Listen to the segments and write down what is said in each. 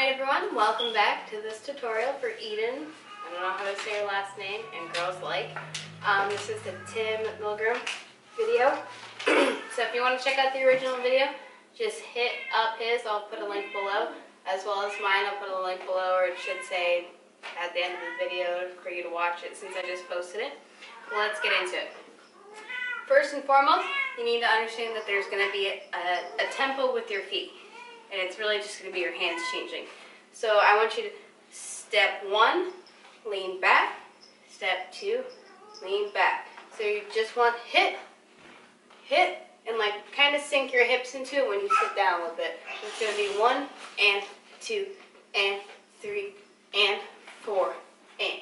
Alright everyone, welcome back to this tutorial for Eden. I don't know how to say her last name, and girls like. Um, this is the Tim Milgram video. so if you want to check out the original video, just hit up his, I'll put a link below, as well as mine, I'll put a link below, or it should say at the end of the video for you to watch it since I just posted it. Let's get into it. First and foremost, you need to understand that there's going to be a, a, a tempo with your feet and it's really just going to be your hands changing. So I want you to step one, lean back, step two, lean back. So you just want hit, hit, and like kind of sink your hips into it when you sit down a little bit. It's going to be one and two and three and four and.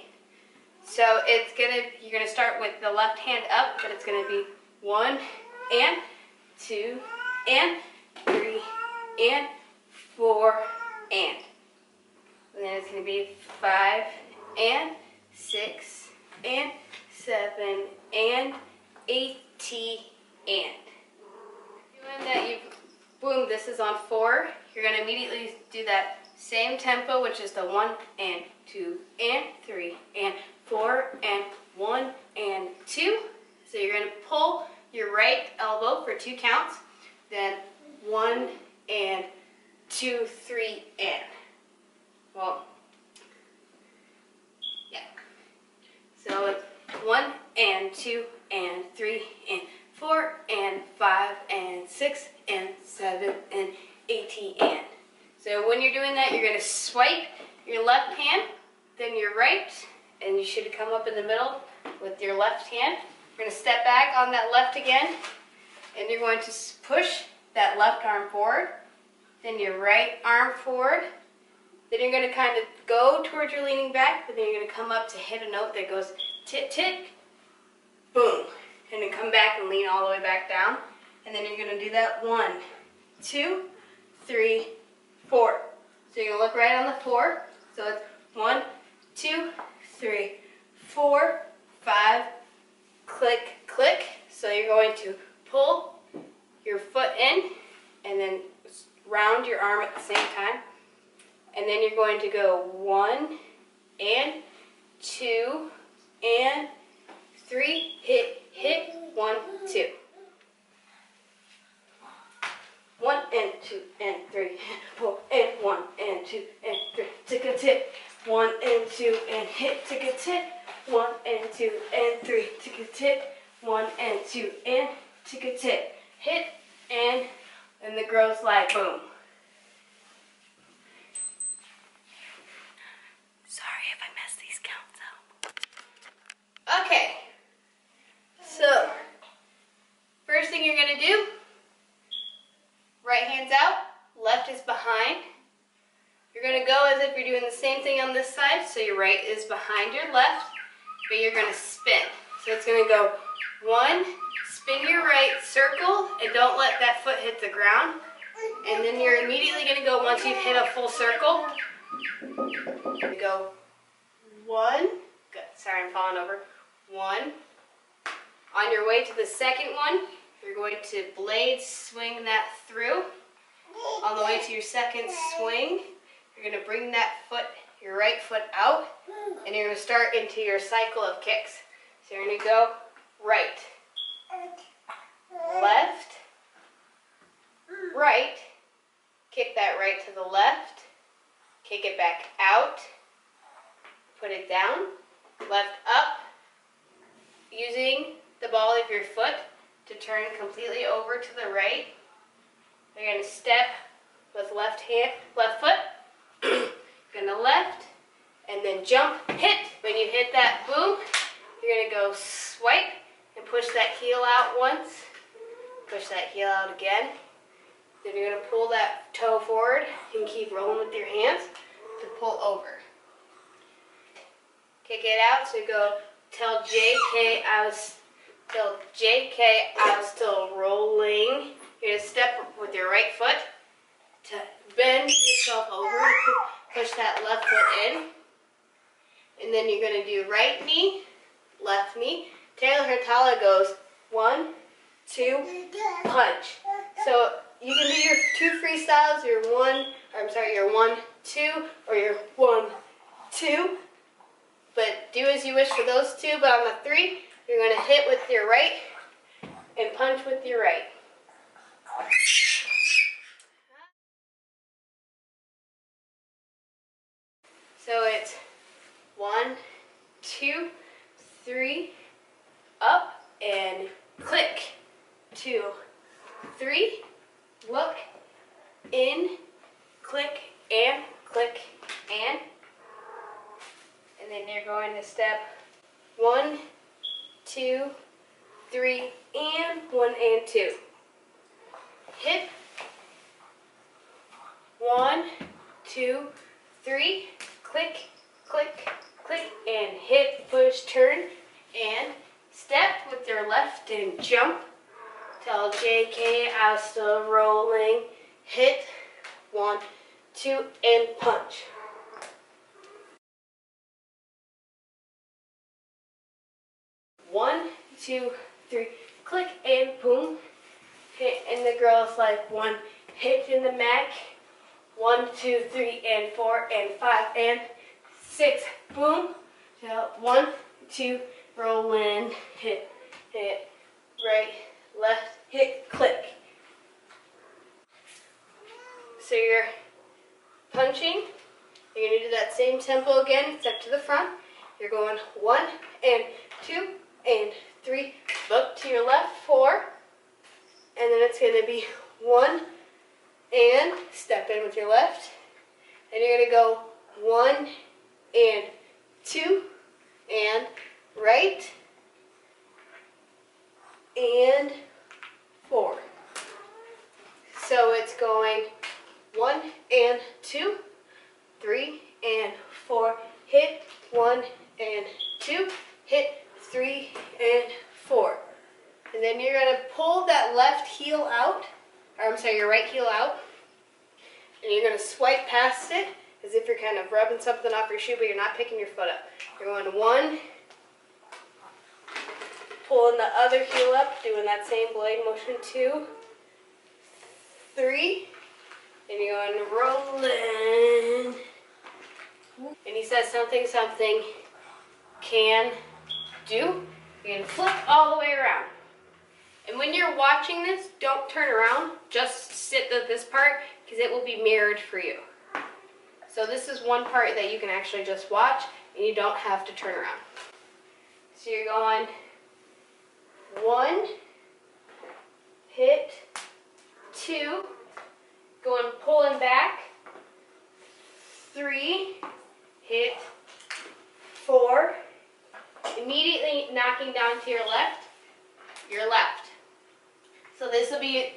So it's gonna you're gonna start with the left hand up, but it's gonna be one and two and three and four, and. And then it's going to be five, and six, and seven, and eight, and. That, you boom, this is on four. You're going to immediately do that same tempo, which is the one, and two, and three, and four, and one, and two. So you're going to pull your right elbow for two counts, then one, and two, three, and. Well, yeah. So it's one and two and three and four and five and six and seven and eighteen and. So when you're doing that, you're going to swipe your left hand, then your right, and you should come up in the middle with your left hand. You're to step back on that left again, and you're going to push that left arm forward then your right arm forward. Then you're going to kind of go towards your leaning back, but then you're going to come up to hit a note that goes tick, tick, boom. And then come back and lean all the way back down. And then you're going to do that one, two, three, four. So you're going to look right on the four. So it's one, two, three, four, five, click, click. So you're going to pull your foot in and then round your arm at the same time. And then you're going to go one and two and three, hit, hit, one, two. One and two and three, and four and one and two and three, tick a tick. One and two and hit, tick a tick. One and two and three, tick a tick. One and two and tick a tick. Hit and and the girl's like, boom. Sorry if I mess these counts up. Okay. So, first thing you're going to do, right hand's out, left is behind. You're going to go as if you're doing the same thing on this side. So your right is behind your left, but you're going to spin. So it's going to go one, Spin your right circle and don't let that foot hit the ground. And then you're immediately going to go, once you've hit a full circle, go one, good, sorry I'm falling over, one. On your way to the second one, you're going to blade swing that through. On the way to your second swing, you're going to bring that foot, your right foot out, and you're going to start into your cycle of kicks. So you're going to go right, left, right, kick that right to the left, kick it back out, put it down, left up, using the ball of your foot to turn completely over to the right. You're going to step with left hand, left foot, going to left, and then jump, hit. When you hit that boom, you're going to go swipe, and push that heel out once. Push that heel out again. Then you're going to pull that toe and keep rolling with your hands to pull over. Kick it out. to go tell JK I was tell JK I was still rolling. You're to step with your right foot to bend yourself over, push that left foot in. And then you're to do right knee, left knee, Taylor Hatala goes one, two, punch. So you can do your two freestyles, your one, I'm sorry, your one, two, or your one, two. But do as you wish for those two, but on the three, you're gonna hit with your right and punch with your right. So it's one, two, three, up and click. Two, three, look, in, click, and click, and. And then you're going to step one, two, three, and one and two. Hip, one, two, three, click, click, click, and hit, push, turn, and step with your left and jump. Tell JK I'm still rolling, hit, one, two, and punch. One, two, three, click, and boom. Hit, and the girl's like one, hit in the mat. One, two, three, and four, and five, and six. Boom. One, two, roll in, hit, hit, right, left, hit, click. So you're punching. You're going to do that same tempo again, step to the front. You're going one and two and three. Look to your left, four. And then it's going to be one and step in with your left. And you're going to go one and two and right and four. So it's going one and two, three and four, hit one and two, hit three and four. And then you're gonna pull that left heel out, or I'm sorry, your right heel out, and you're gonna swipe past it as if you're kind of rubbing something off your shoe, but you're not picking your foot up. You're going one, pulling the other heel up, doing that same blade motion, two, three, and you're going rolling. And he says something, something can do. You can flip all the way around. And when you're watching this, don't turn around. Just sit at this part because it will be mirrored for you. So this is one part that you can actually just watch and you don't have to turn around. So you're going one, hit, two, going pulling back, three, hit, four, immediately knocking down to your left, your left. So this will be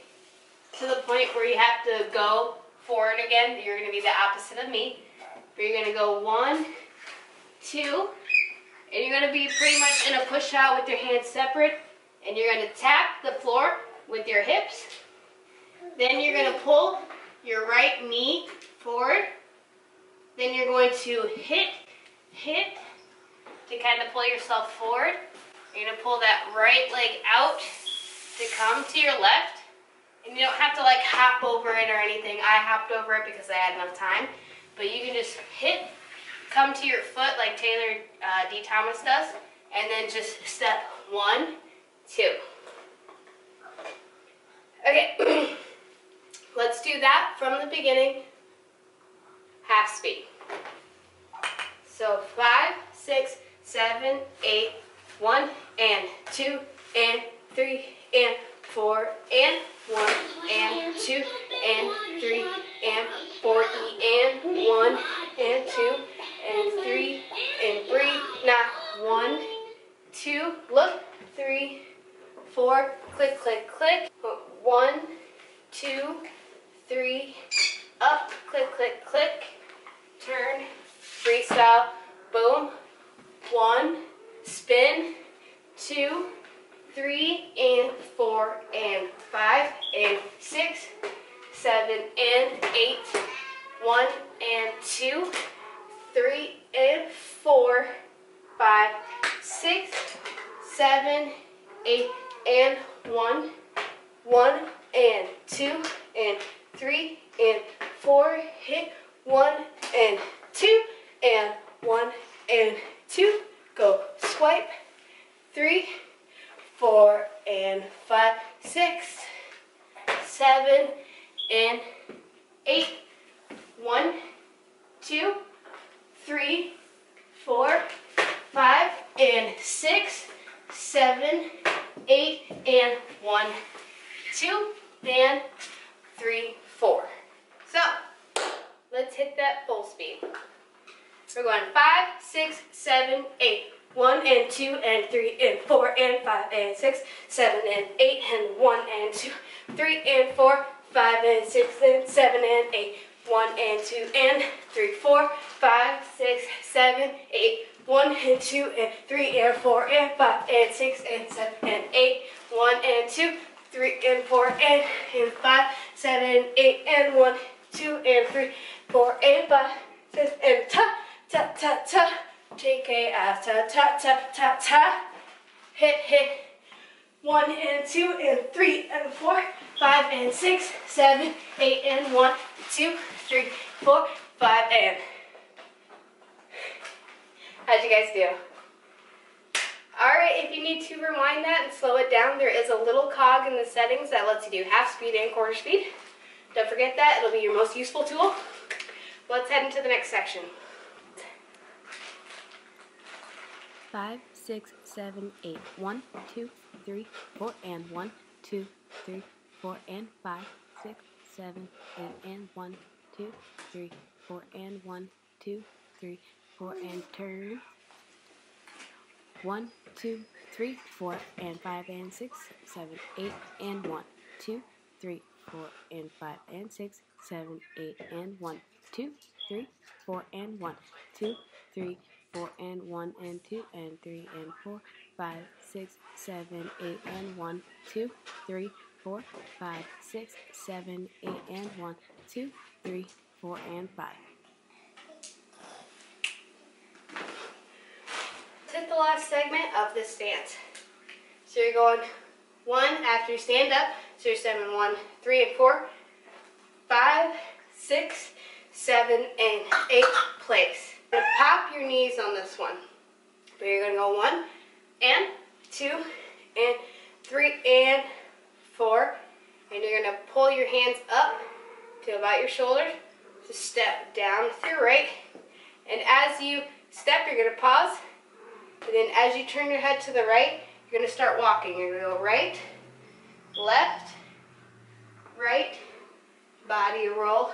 to the point where you have to go forward again. You're going to be the opposite of me. But you're going to go one, two, and you're going to be pretty much in a push out with your hands separate. And you're going to tap the floor with your hips. Then you're going to pull your right knee forward. Then you're going to hit, hit, to kind of pull yourself forward. You're going to pull that right leg out to come to your left. And you don't have to like hop over it or anything. I hopped over it because I had enough time. But you can just hit, come to your foot like Taylor uh, D. Thomas does. And then just step one, two. Okay, let's do that from the beginning, half speed. So five, six, seven, eight, one, and two, and three, and four, and one, and two, and three, and four, and one, and two, and three, and breathe. Now, one, two, look, three, four, click, click, click. One, two, three, up, click, click, click. Turn, freestyle, boom. One, spin, two, three, and four, and five, and six, seven, and eight. One, and two, three, and four, five, six, seven, eight, and one, one, and two, and three, and four, hit one and two, and one and two, go swipe, three, four, and five, six, seven, and eight, one, two, three, four, five, and six, seven, eight, and one, two, and three, four. So, let's hit that full speed. We're going five, six, seven, eight. One and two and three and four and five and six, seven and eight and one and two, three and four, five and six and seven and eight. One and two and three, four, five, six, seven, eight. One and two and three and four and five and six and seven and eight. One and two, three and four and, and five, seven, eight and one, two and three, four and five, six and ta ta ta ta. T K S ta ta ta ta ta. Hit hit. One and two and three and four, five and six, seven, eight and one, two, three, four, five and. How'd you guys do? Alright, if you need to rewind that and slow it down, there is a little cog in the settings that lets you do half speed and quarter speed. Don't forget that, it'll be your most useful tool. Let's head into the next section. Five, six, seven, eight. One, two, three, four, and one, two, three, four, and five, six, seven, eight, and one, two, three, four, and one, two, three, four, and turn. One, two, three, four, and five, and six, seven, eight, and one, two, three, four, and five, and six, seven, eight, and one, two, three, four, and one, two, three, four, and one, and two, and three, and four, five, six, seven, eight, and one, two, three, four, five, six, seven, eight, and one, two, three, four, and five. Let's hit the last segment of this dance. So you're going one after you stand up. So you're seven, one, three, and four, five, six, seven, and eight. Place. You're pop your knees on this one. But you're gonna go one and two and three and four. And you're gonna pull your hands up to about your shoulders. To step down with your right. And as you step, you're gonna pause. And then as you turn your head to the right, you're to start walking. You're to go right, left, right, body roll,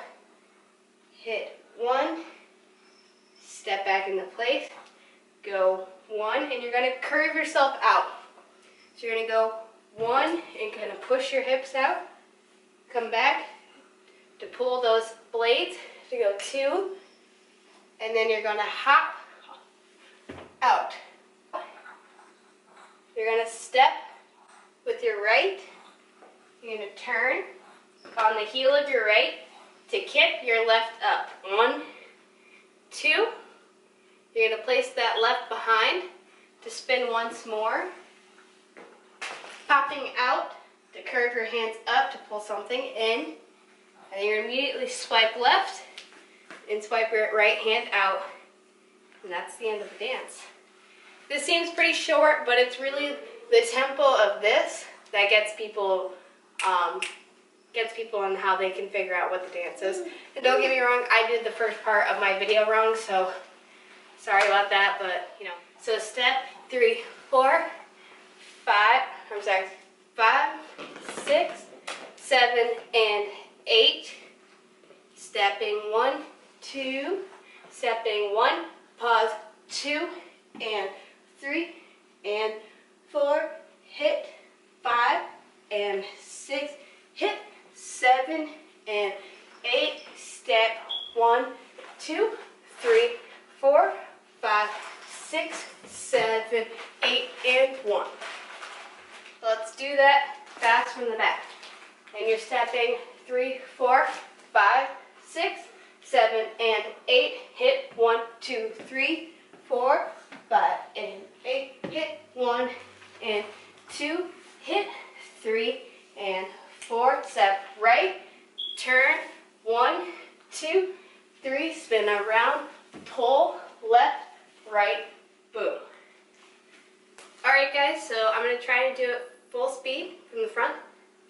hit one, step back into place, go one, and you're going to curve yourself out. So you're going to go one and kind of push your hips out, come back to pull those blades to go two, and then you're going to hop out. You're going to step with your right. You're to turn on the heel of your right to kick your left up. One, two. You're going to place that left behind to spin once more. Popping out to curve your hands up to pull something in. And then you're immediately swipe left and swipe your right hand out. And that's the end of the dance. This seems pretty short, but it's really the tempo of this that gets people um, gets people on how they can figure out what the dance is. And don't get me wrong, I did the first part of my video wrong, so sorry about that, but you know. So step three, four, five, I'm sorry, five, six, seven, and eight. Stepping one, two, stepping one, pause, two, and three, and four, hit, five, and six, hit, seven, and eight, step, one, two, three, four, five, six, seven, eight, and one. Let's do that fast from the back. And you're stepping three, four, five, six, seven, and eight. Hit one, two, three, four, five, and eight. Hit one and two. Hit three and four. Step right, turn, One, two, three, spin around, pull, left, right, boom. All right, guys, so I'm gonna try to do it full speed from the front,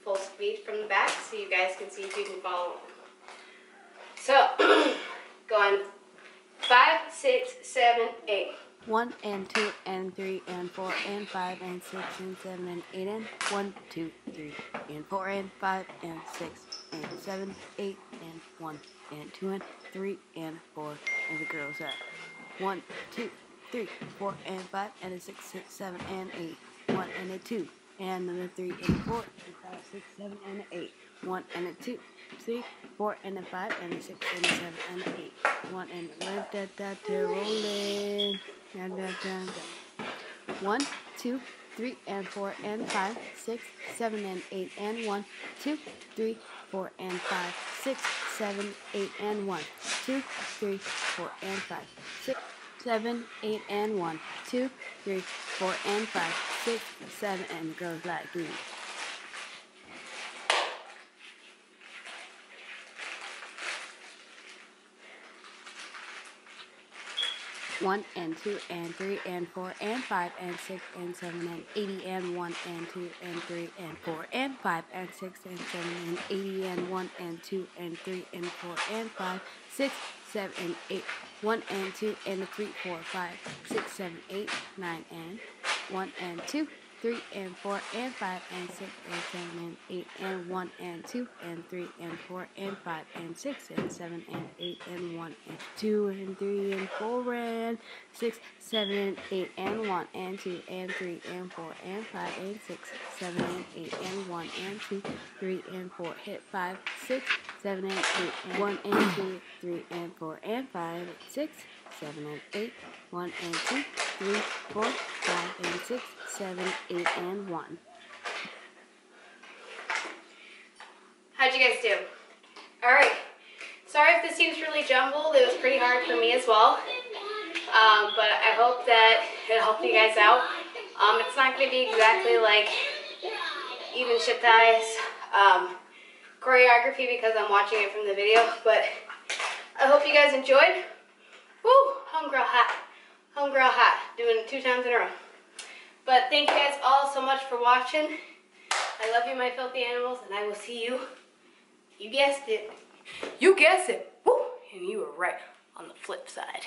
full speed from the back, so you guys can see if you can follow. So, going five, six, seven, eight. One and two and three and four and five and six and seven and eight and one, two, three and four and five and six and seven, eight and one and two and three and four and the girls are one, two, three, four and five and a six, six, seven and eight, one and a two and then a three and a four and five, six, seven and eight, one and a two, three, four and a five and a six and a seven and eight, one and a da da da da rolling. One, two, three, and four, and five, six, seven, and eight, and one, two, three, four, and five, six, seven, eight, and one, two, three, four, and five, six, seven, eight, and one, two, three, four, and five, six, seven, and goes like me. 1 and 2 and 3 and 4 and 5 and 6 and 7 and 80 and 1 and 2 and 3 and 4 and 5 and 6 and 7 and 80 and 1 and 2 and 3 and 4 and 5 6 7 and 8 1 and 2 and 3 4 5 6 7 8 9 and 1 and 2 three and four and five and six and seven and eight and one and two and three and four and five and six and seven and eight and one and two and three and four and six, seven and eight and one and two and three and four and five and six, seven and eight and one and two, three and four, hit five, six, seven and eight and one and two, three and four and five, six, seven and eight, one and two, three, four, five and six, seven, eight and one. How'd you guys do? All right. Sorry if this seems really jumbled. It was pretty hard for me as well. Um, but I hope that it helped you guys out. Um, it's not going to be exactly like Eden Shatai's um, choreography because I'm watching it from the video. But I hope you guys enjoyed. Woo! Homegirl hot. Homegirl hot. Doing it two times in a row. But thank you guys all so much for watching. I love you, my filthy animals, and I will see you. You guessed it. You guessed it. Woo! And you were right on the flip side.